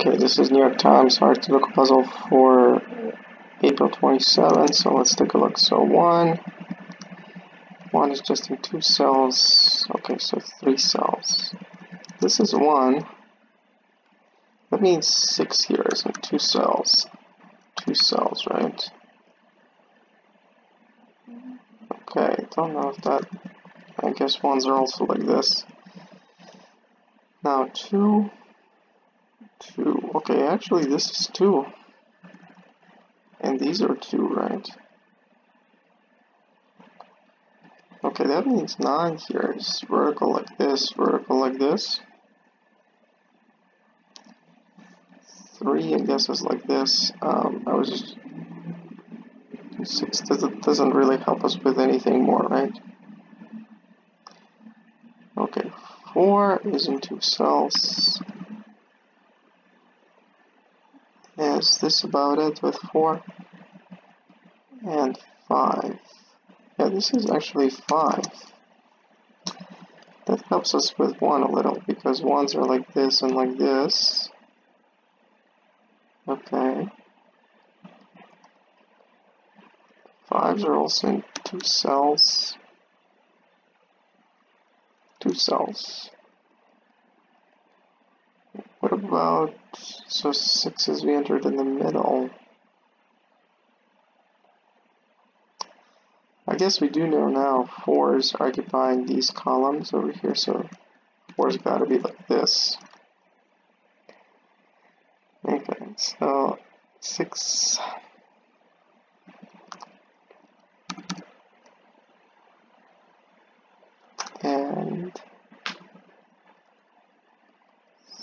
Okay, this is New York Times hard sudoku puzzle for April 27. So let's take a look. So one, one is just in two cells. Okay, so three cells. This is one. That means six here is in two cells. Two cells, right? Okay, don't know if that. I guess ones are also like this. Now two two. Okay, actually this is two. And these are two, right? Okay, that means 9 here is vertical like this, vertical like this. 3, I guess, is like this. Um, I was just... 6 doesn't, doesn't really help us with anything more, right? Okay, 4 is in two cells. Is this about it with 4? And 5. Yeah, this is actually 5. That helps us with 1 a little, because 1s are like this and like this. Okay. 5s are also in two cells. Two cells. About, so 6 as we entered in the middle. I guess we do know now 4 is occupying these columns over here, so 4's got to be like this. Okay, so 6... And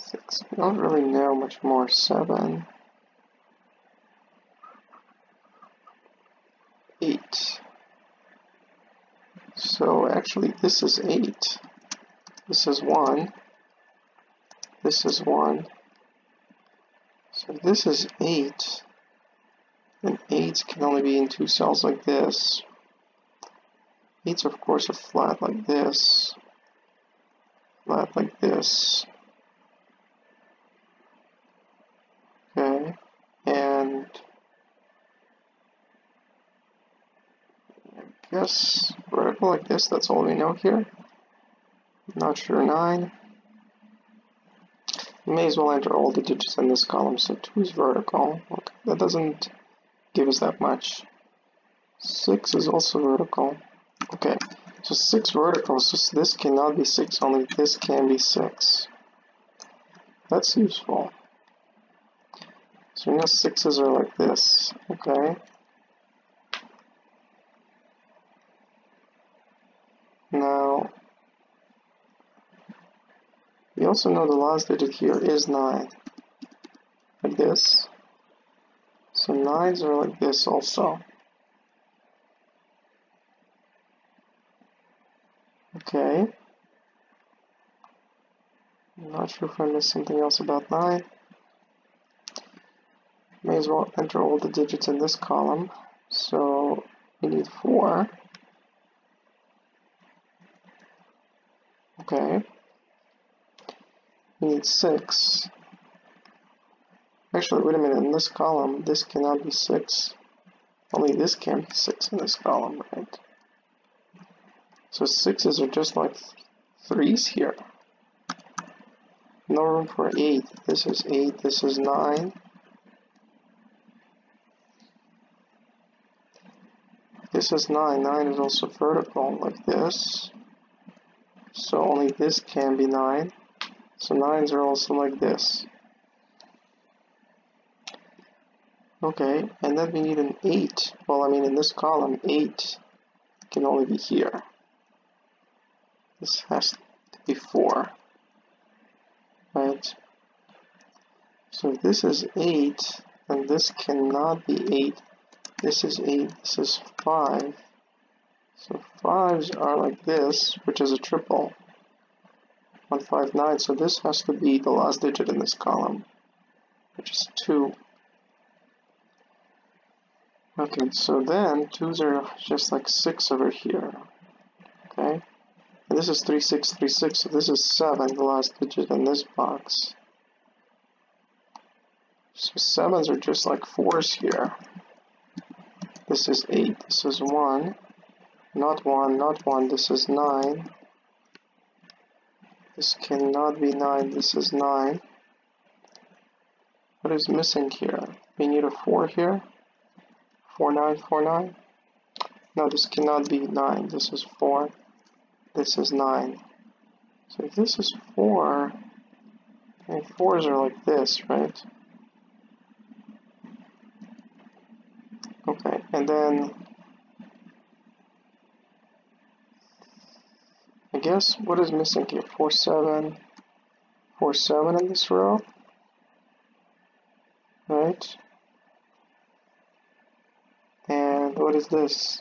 six. We don't really know much more. Seven. Eight. So actually this is eight. This is one. This is one. So this is eight. And eights can only be in two cells like this. Eights of course are flat like this. Flat like this. Yes, vertical like this, that's all we know here. Not sure 9. You may as well enter all the digits in this column, so 2 is vertical. Okay, that doesn't give us that much. 6 is also vertical. Okay, so 6 vertical, so this cannot be 6, only this can be 6. That's useful. So we know 6s are like this, okay? Now, we also know the last digit here is 9, like this. So 9s are like this also. Okay. I'm not sure if I missed something else about 9. May as well enter all the digits in this column. So we need 4. Okay. Need 6. Actually, wait a minute, in this column, this cannot be 6. Only this can be 6 in this column, right? So 6s are just like 3s here. No room for 8. This is 8, this is 9. This is 9. 9 is also vertical, like this. So only this can be 9. So 9s are also like this. Okay, and then we need an 8. Well, I mean, in this column, 8 can only be here. This has to be 4. Right? So this is 8, and this cannot be 8. This is 8, this is 5. So 5s are like this, which is a triple. 159, so this has to be the last digit in this column, which is 2. Okay, so then 2s are just like 6 over here. Okay, and this is 3636, so this is 7, the last digit in this box. So sevens are just like fours here. This is eight, this is one. Not one, not one, this is nine. This cannot be nine, this is nine. What is missing here? We need a four here. Four nine, four nine. No, this cannot be nine, this is four. This is nine. So if this is four, and fours are like this, right? Okay, and then guess what is missing here? Four seven, four seven in this row, right? And what is this?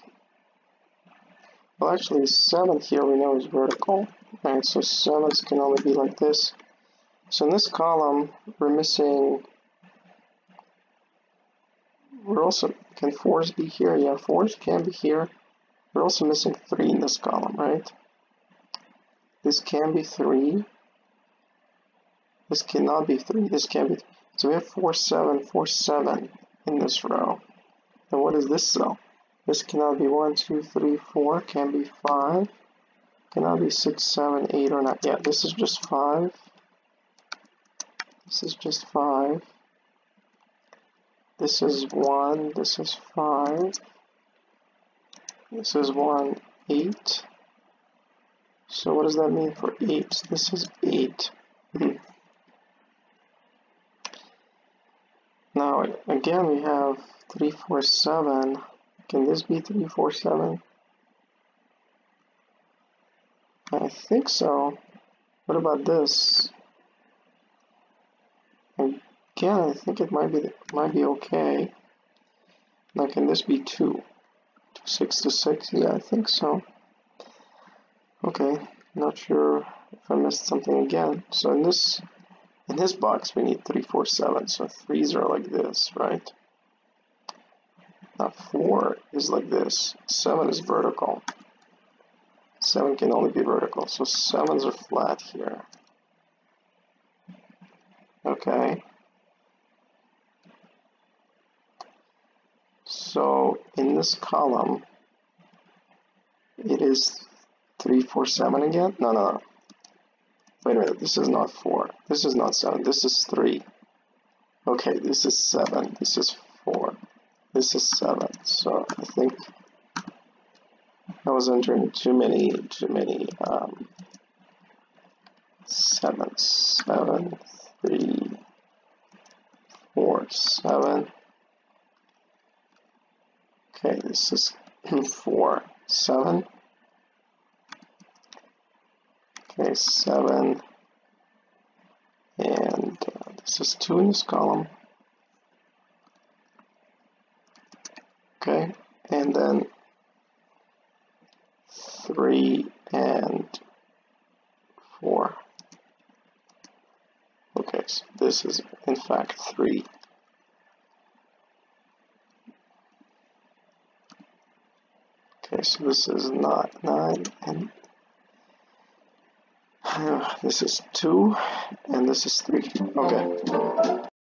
Well, actually, seven here we know is vertical, right? So sevens can only be like this. So in this column, we're missing. We're also can fours be here? Yeah, fours can be here. We're also missing three in this column, right? This can be three. This cannot be three. This can be. Three. So we have four, seven, four, seven in this row. And what is this cell? This cannot be one, two, three, four. Can be five. Cannot be six, seven, eight, or nine. Yeah, this is just five. This is just five. This is 1, this is 5, this is 1, 8. So what does that mean for 8? This is 8. Hmm. Now, again, we have 3, 4, 7. Can this be 3, 4, 7? I think so. What about this? Again, I think it might be might be okay. Now, can this be two? Two six to six? Yeah, I think so. Okay, not sure if I missed something again. So in this in this box we need three, four, seven. So threes are like this, right? Now four is like this. Seven is vertical. Seven can only be vertical, so sevens are flat here. Okay. So in this column, it is 3, 4, 7 again? No, no, no. Wait a minute, this is not 4. This is not 7. This is 3. Okay, this is 7. This is 4. This is 7. So I think I was entering too many, too many um, 7, 7, 3, 4, 7. Okay, this is 4, 7. Okay, 7. And uh, this is 2 in this column. Okay, and then 3 and 4. Okay, so this is in fact 3. Okay, so this is not 9, and this is 2, and this is 3. Okay.